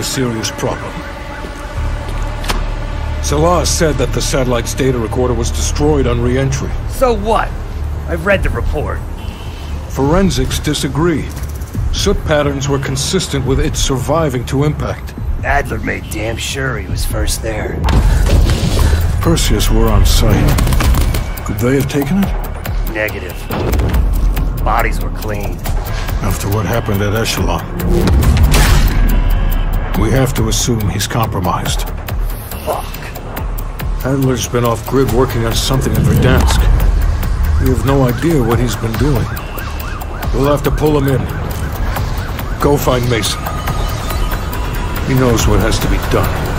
a serious problem. Salah said that the satellite's data recorder was destroyed on re-entry. So what? I've read the report. Forensics disagree. Soot patterns were consistent with it surviving to impact. Adler made damn sure he was first there. Perseus were on site. Could they have taken it? Negative. Bodies were clean. After what happened at Echelon. We have to assume he's compromised. Fuck. Adler's been off-grid working on something in Verdansk. We have no idea what he's been doing. We'll have to pull him in. Go find Mason. He knows what has to be done.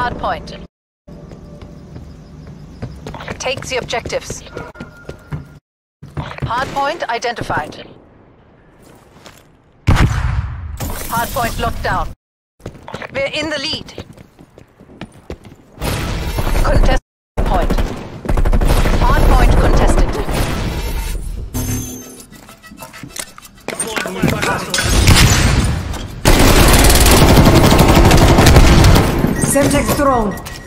hard point. Take the objectives. Hardpoint identified. Hardpoint locked down. We're in the lead. Contest point. Semtex drone.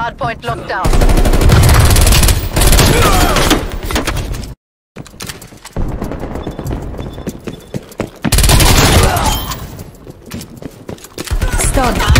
Hardpoint locked down. Stun.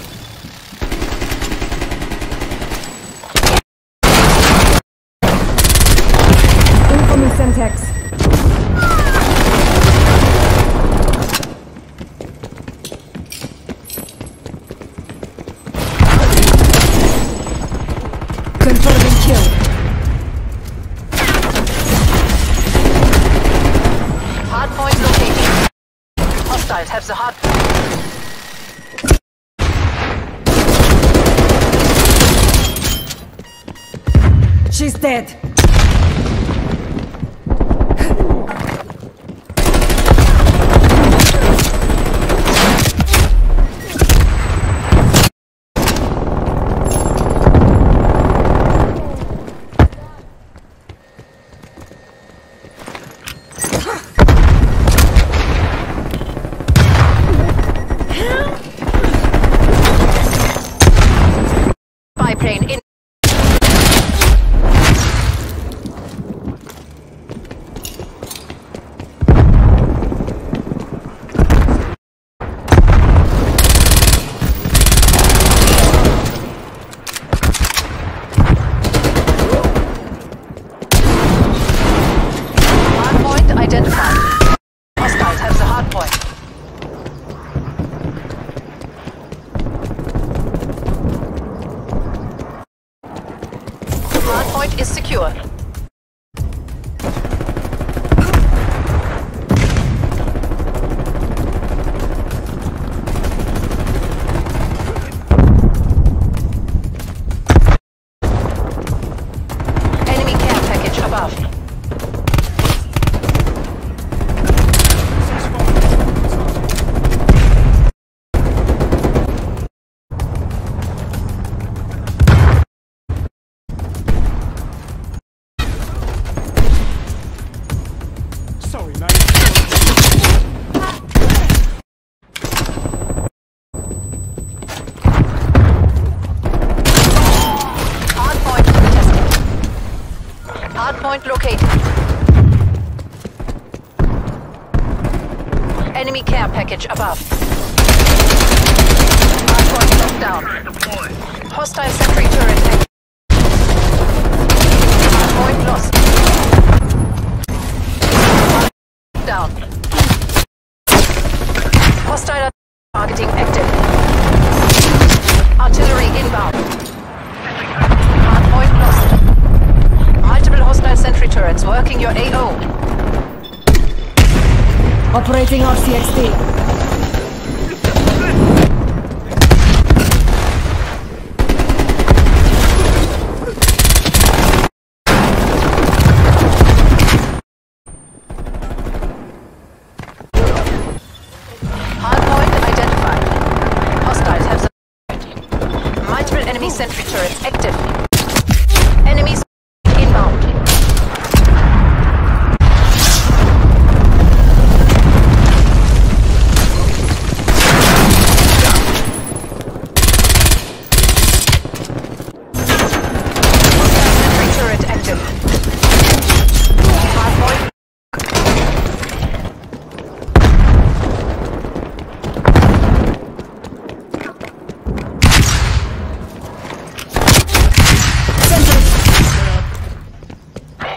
Hardpoint located. Enemy care package above. Hardpoint locked down. Hostile sentry turret active. Hardpoint lost. Down. Hostile targeting active. Artillery inbound. Hardpoint lost. Multiple hostile sentry turrets working your AO. Operating RCXD. Hardpoint identified. Hostiles have survived. Multiple enemy sentry turrets active. Enemies inbound. Hostile sentry turret active. Hardpoint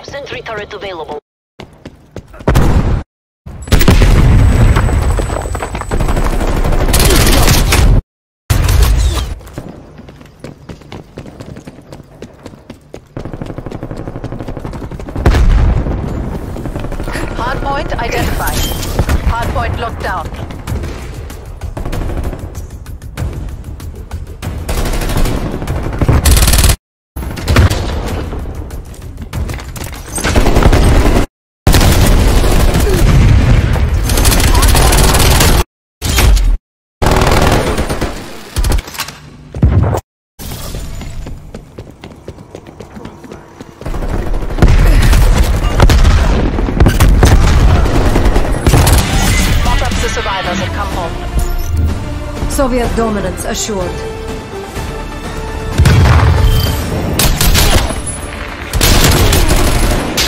Sentry turret available. Hardpoint identified. Hardpoint locked down. Soviet dominance assured.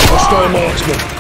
Hostile marksman.